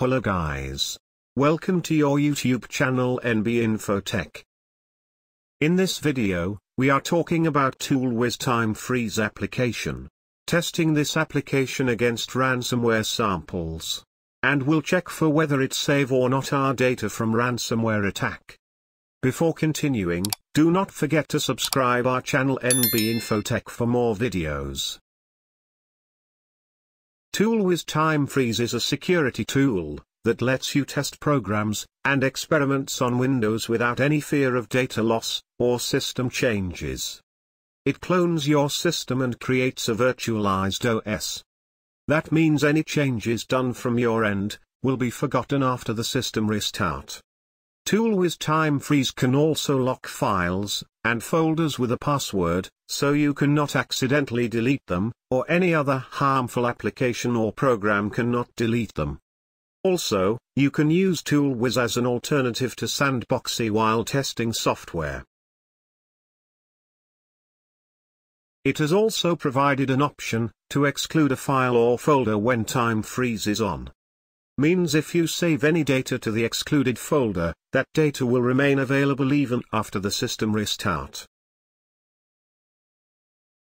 Hello guys. Welcome to your YouTube channel NB Infotech. In this video, we are talking about ToolWiz Time Freeze application. Testing this application against ransomware samples. And we'll check for whether it save or not our data from ransomware attack. Before continuing, do not forget to subscribe our channel NB Infotech for more videos. ToolWiz Time Freeze is a security tool that lets you test programs and experiments on Windows without any fear of data loss or system changes. It clones your system and creates a virtualized OS. That means any changes done from your end will be forgotten after the system restart. ToolWiz Time Freeze can also lock files and folders with a password, so you cannot accidentally delete them, or any other harmful application or program cannot delete them. Also, you can use ToolWiz as an alternative to Sandboxie while testing software. It has also provided an option to exclude a file or folder when time freeze is on means if you save any data to the excluded folder, that data will remain available even after the system restart.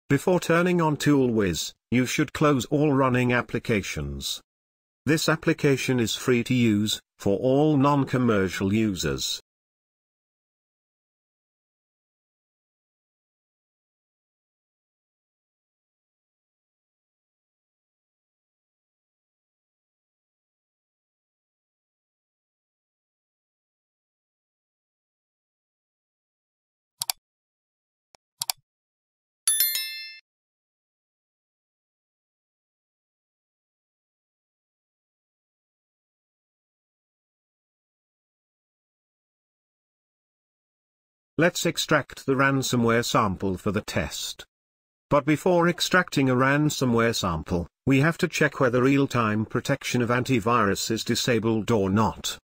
Before turning on ToolWiz, you should close all running applications. This application is free to use, for all non-commercial users. Let's extract the ransomware sample for the test. But before extracting a ransomware sample, we have to check whether real-time protection of antivirus is disabled or not.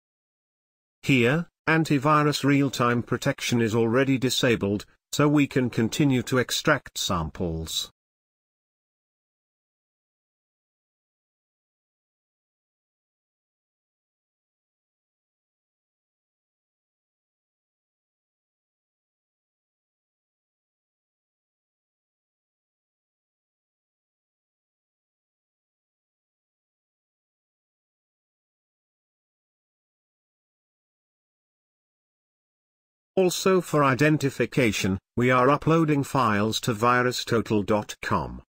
Here, antivirus real-time protection is already disabled, so we can continue to extract samples. Also for identification, we are uploading files to virustotal.com.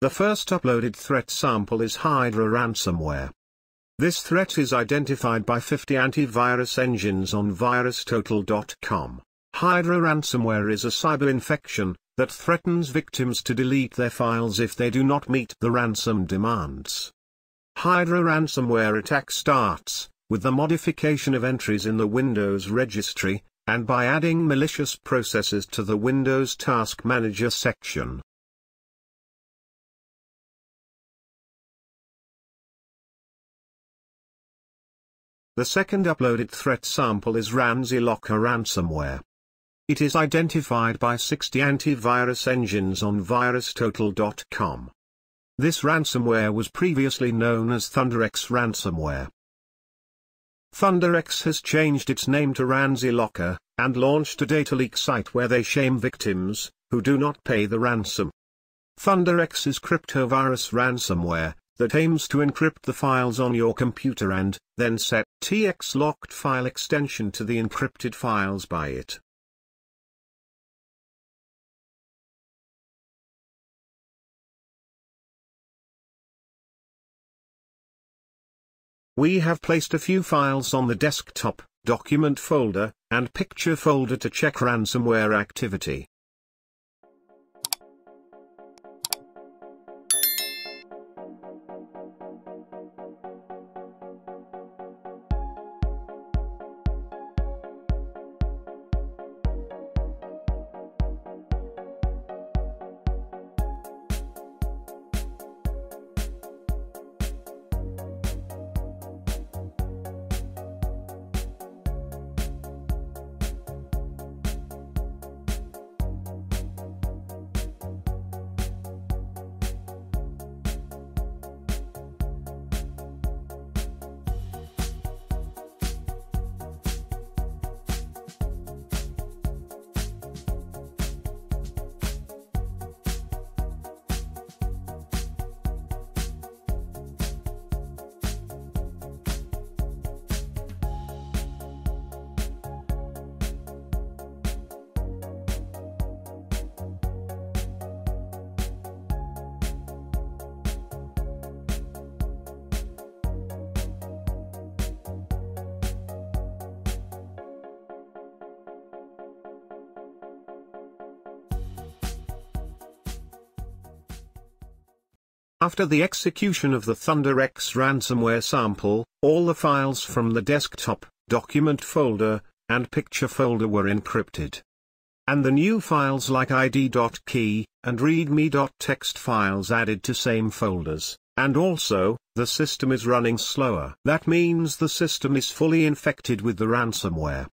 The first uploaded threat sample is Hydra ransomware. This threat is identified by 50 antivirus engines on virustotal.com. Hydra ransomware is a cyber infection that threatens victims to delete their files if they do not meet the ransom demands. Hydra ransomware attack starts with the modification of entries in the Windows registry, and by adding malicious processes to the Windows Task Manager section. The second uploaded threat sample is Ranzy Locker ransomware. It is identified by 60 antivirus engines on virustotal.com. This ransomware was previously known as ThunderX ransomware. ThunderX has changed its name to Ranzy Locker, and launched a data leak site where they shame victims, who do not pay the ransom. ThunderX is cryptovirus ransomware, that aims to encrypt the files on your computer and, then set TX locked file extension to the encrypted files by it. We have placed a few files on the desktop, document folder, and picture folder to check ransomware activity. After the execution of the ThunderX ransomware sample, all the files from the desktop, document folder, and picture folder were encrypted. And the new files like id.key, and readme.txt files added to same folders, and also, the system is running slower. That means the system is fully infected with the ransomware.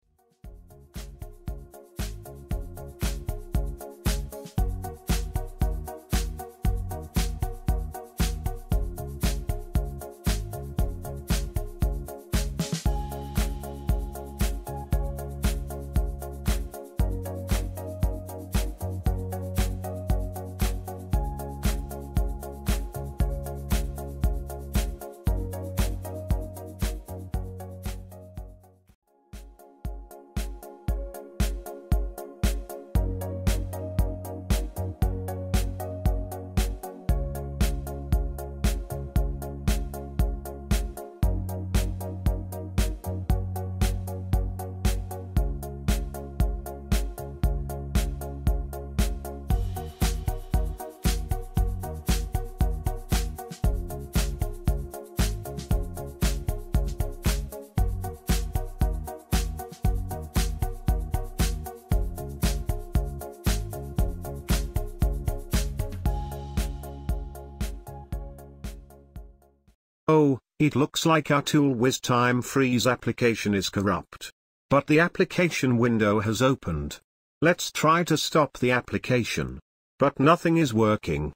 Oh, it looks like our ToolWiz Time Freeze application is corrupt. But the application window has opened. Let's try to stop the application. But nothing is working.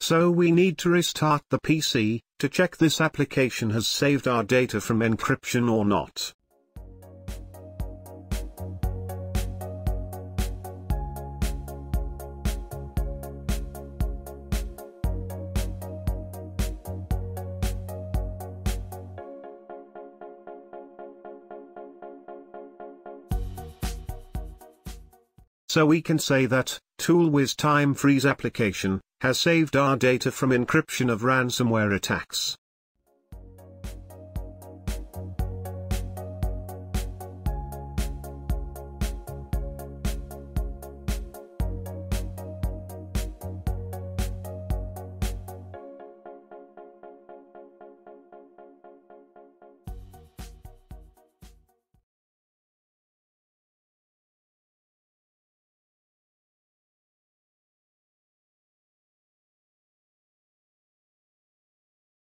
So we need to restart the PC, to check this application has saved our data from encryption or not. So we can say that, ToolWiz Time Freeze application, has saved our data from encryption of ransomware attacks.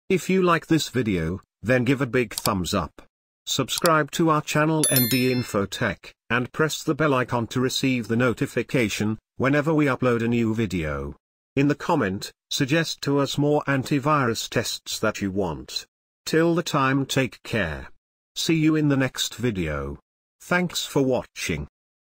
If you like this video, then give a big thumbs up. Subscribe to our channel NB Infotech, and press the bell icon to receive the notification, whenever we upload a new video. In the comment, suggest to us more antivirus tests that you want. Till the time take care. See you in the next video. Thanks for watching.